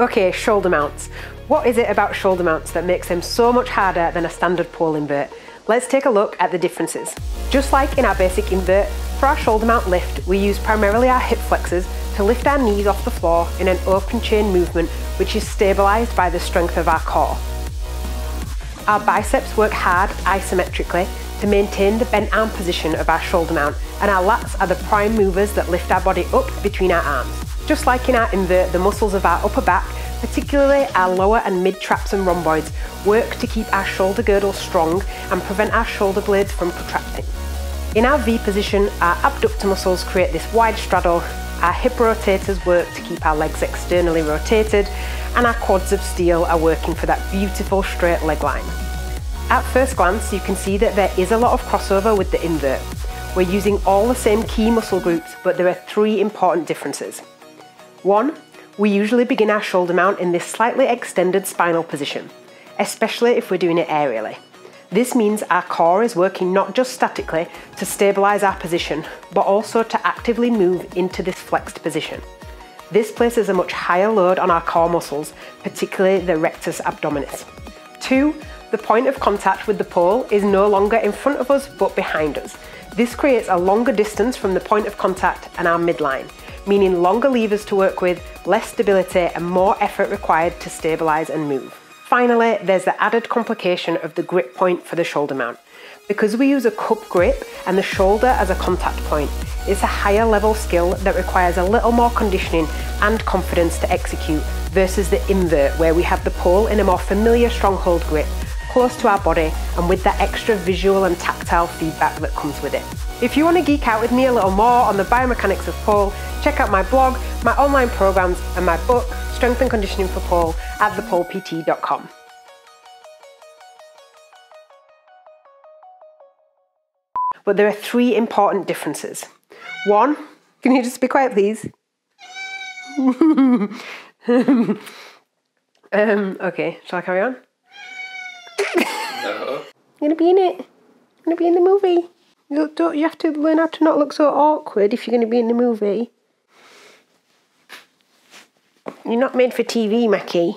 Okay, shoulder mounts. What is it about shoulder mounts that makes them so much harder than a standard pole invert? Let's take a look at the differences. Just like in our basic invert, for our shoulder mount lift, we use primarily our hip flexors to lift our knees off the floor in an open chain movement which is stabilised by the strength of our core. Our biceps work hard isometrically to maintain the bent arm position of our shoulder mount and our lats are the prime movers that lift our body up between our arms. Just like in our invert, the muscles of our upper back, particularly our lower and mid traps and rhomboids, work to keep our shoulder girdle strong and prevent our shoulder blades from protracting. In our V position, our abductor muscles create this wide straddle, our hip rotators work to keep our legs externally rotated, and our quads of steel are working for that beautiful straight leg line. At first glance, you can see that there is a lot of crossover with the invert. We're using all the same key muscle groups, but there are three important differences. One, we usually begin our shoulder mount in this slightly extended spinal position, especially if we're doing it aerially. This means our core is working not just statically to stabilise our position, but also to actively move into this flexed position. This places a much higher load on our core muscles, particularly the rectus abdominis. Two, the point of contact with the pole is no longer in front of us but behind us. This creates a longer distance from the point of contact and our midline, meaning longer levers to work with, less stability and more effort required to stabilise and move. Finally, there's the added complication of the grip point for the shoulder mount. Because we use a cup grip and the shoulder as a contact point, it's a higher level skill that requires a little more conditioning and confidence to execute versus the invert where we have the pole in a more familiar stronghold grip close to our body and with that extra visual and tactile feedback that comes with it. If you want to geek out with me a little more on the biomechanics of pole, check out my blog, my online programs and my book, Strength and Conditioning for Pole at thepolept.com. But there are three important differences. One, can you just be quiet, please? um, okay, shall I carry on? No. You're gonna be in it. You're gonna be in the movie. You, don't, you have to learn how to not look so awkward if you're gonna be in the movie. You're not made for TV, Mackie.